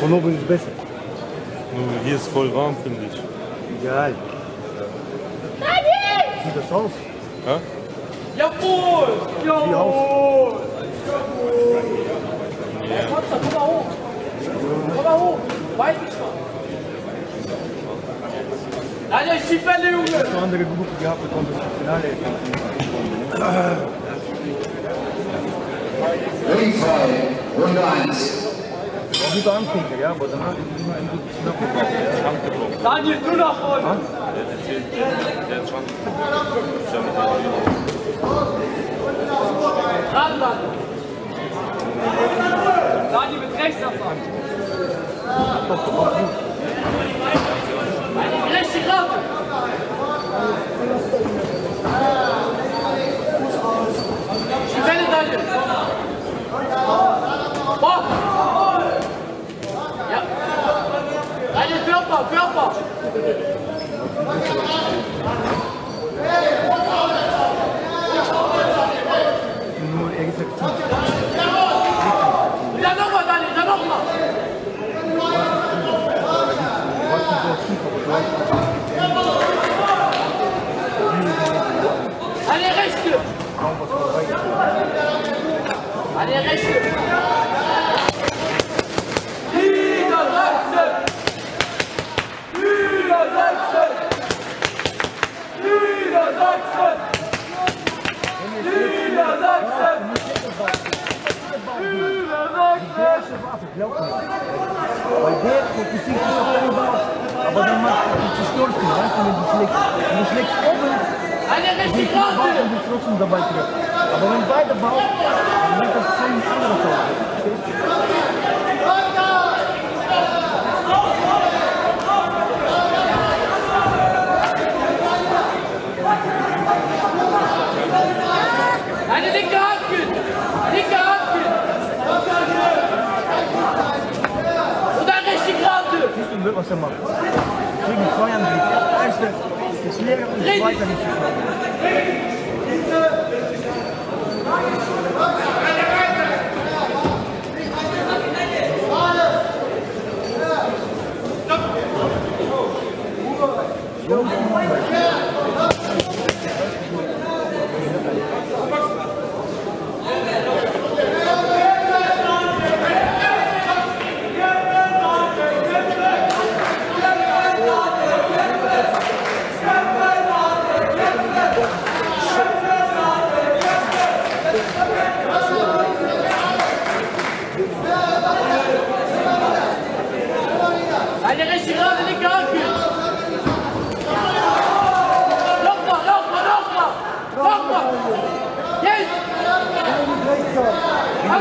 Von oben ist besser. Nur hier ist voll warm, finde ich. Egal. Wie sieht das aus? Ja? Jawohl! Wie aus? Komm mal hoch! Komm mal hoch! Weit gespannt! Alter, ich schieb Bälle, Junge! Eine andere Gruppe gehabt, wir konnten das Finale Ringfrei, Runde 1 lieber angucken, ja, aber danach ist immer ein bisschen abgebrochen. Daniel, du nach vorne! Was? Der hat erzählt, der hat schon. Ran, Daniel! Daniel mit rechts abfangen! Allez, reste Allez, reste Erste Waffe, glaub mir. Weil der fokussiert sich auf deinen Bauch, aber dann machst du, du zerstörst ihn, weißt du, wenn du schlägst. Wenn du schlägst oben, An der rechten geht der Bauch Karte! und du trotzdem dabei treffen. Aber wenn beide Bauch, dann wird das schon ein anderes aus. Verstehst du? Hey, it's a, it's a,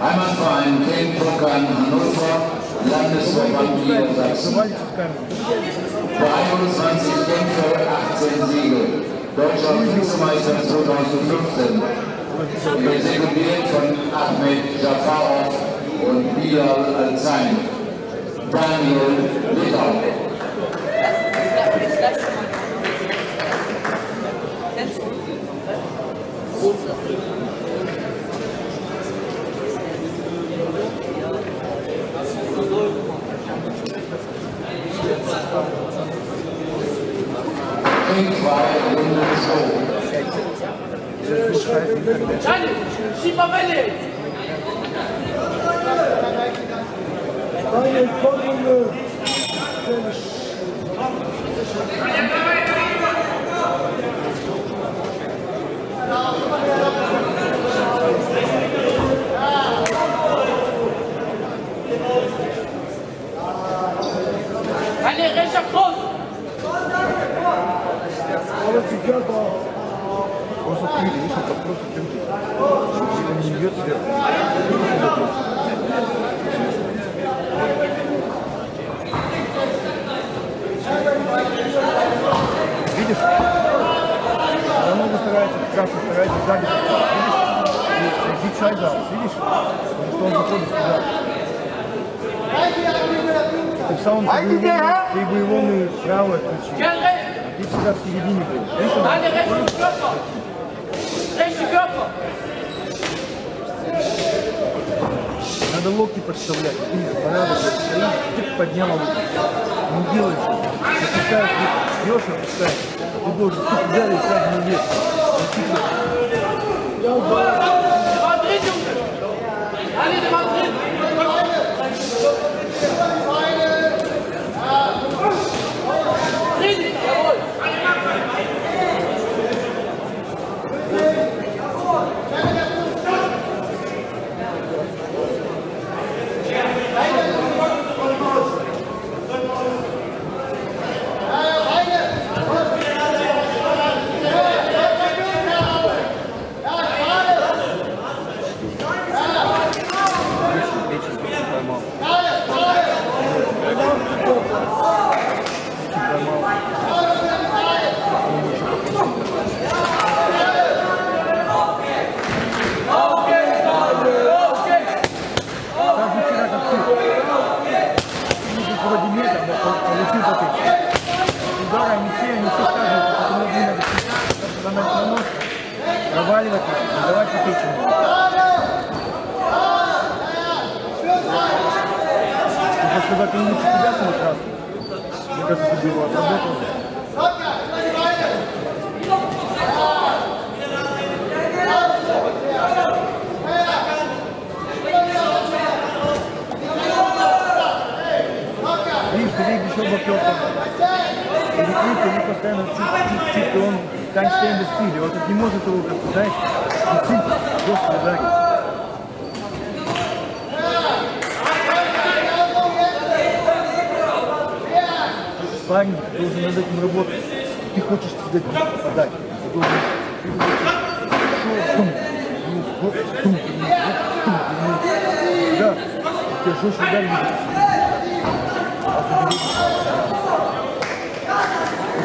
Heimatverein Kellenbruckern Hannover, Landesverband Niedersachsen. Bei 21 Kämpfe, 18 Siege. Deutscher Vizemeister 2015. Exekutiert von Ahmed Jafarov und Bilal Alzheim. Daniel Littau. Thank you. Dani, Shiba Allez, Richard Cross. 29-го. Просто крылья, видишь, это просто крылья. Не бьет сверху. видишь? Она много старается, прекрасно старается, сзади. Видишь? Бит шайда, видишь? Потому что он заходит сюда. Ты в самом ты боевой, ты боевой правый отключил. Ты всегда в середине был. Deine rechten Körper. Rechte Körper. Надо локти подставлять. Ты порядок, стоишь, ты поднял руку. Не делаешь. Опускаешь, бьешь, опускаешь. Ты должен тут ударить сразу наверх. Der war drin, Junge. Alle, der war drin. Drin, jawohl. Так же вчера, как ты. Ты был вроде метр, но пол- получил такой. Удары, они все, они все сказывают, потому что надо когда на на нос проваливать, не давать по печени. Что когда ты лучше себя свой раз, мне кажется, ты бы его отработал. Видишь, ты видишь еще бокер там. Перекрыть, они постоянно чуть-чуть, и он тайнштейн без цели. Он тут не может его, как знаешь, цель жестко ударить. Парень должен над этим работать. Ты хочешь туда попадать. Ты должен... Да, у тебя жестче удар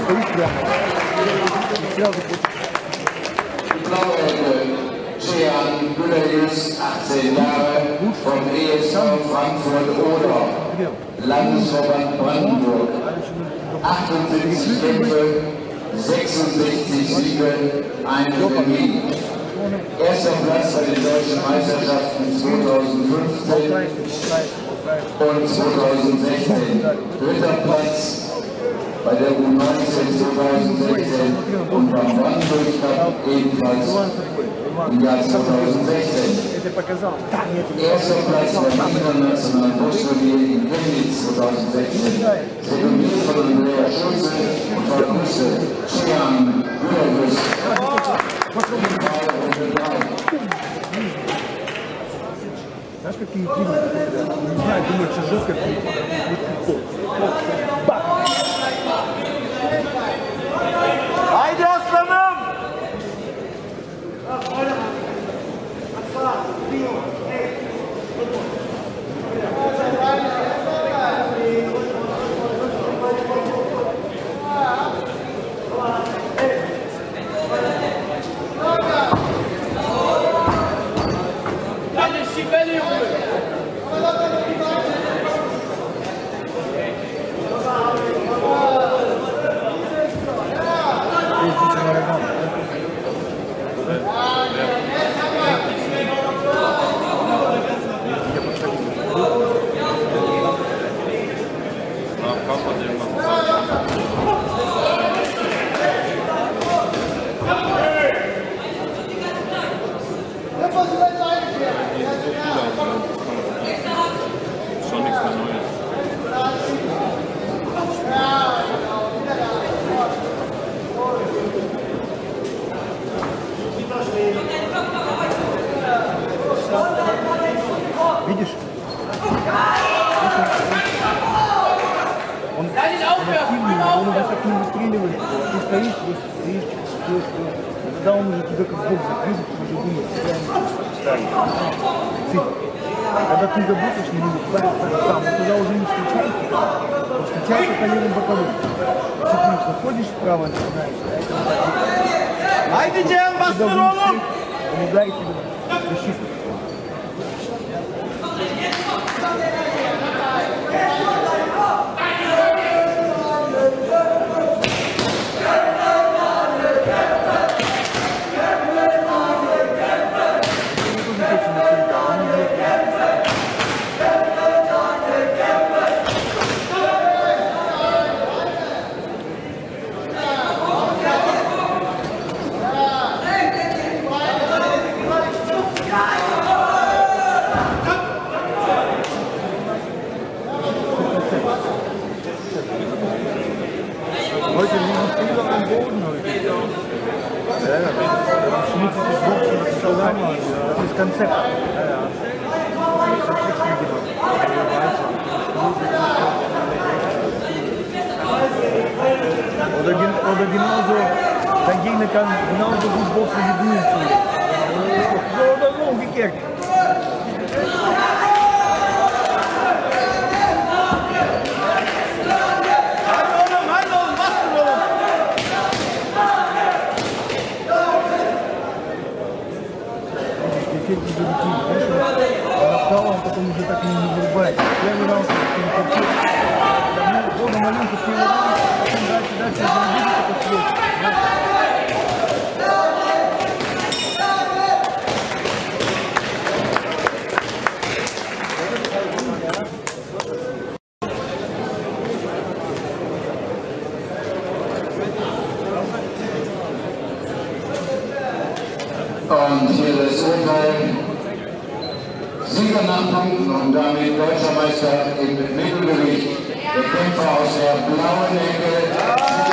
стоишь прямо. И сразу хочешь Jean Gülerius, 18 Jahre, vom ESV Frankfurt-Oder, Landesverband Brandenburg. 78 Kämpfe, 66 Siege, ein Remis. Erster Platz bei den deutschen Meisterschaften 2015 und 2016. Dritter Platz bei der U19 2016 und beim Brandenburg Cup ebenfalls im Jahr 2016. это показал. Да, нет, Erster Platz beim internationalen Buschturnier in Chemnitz 2016. Sekundär von Andrea Schulze und von Grüße Chiang Gülerwüst. Знаешь, какие фильмы? Не знаю, думаю, что жестко. Бах! Senhor. Ты не. Когда ты на него, там, тогда уже не встречается, он встречается по левым боковым. Ты выходишь вправо, начинаешь, а Cem bastır oğlum. Помогайте защиту. Oder, oder genauso, dein Gegner kann genauso gut boxen wie du oder umgekehrt. так не, не вырубает. Первый раунд он не хотел. Да, ну, оба маленько первый раунд, потом дальше, дальше, уже не будет такой свет. Und hier das Urteil. Sieger nach Punkten und damit deutscher Meister im Mittelgewicht. Der Kämpfer aus der blauen Ecke.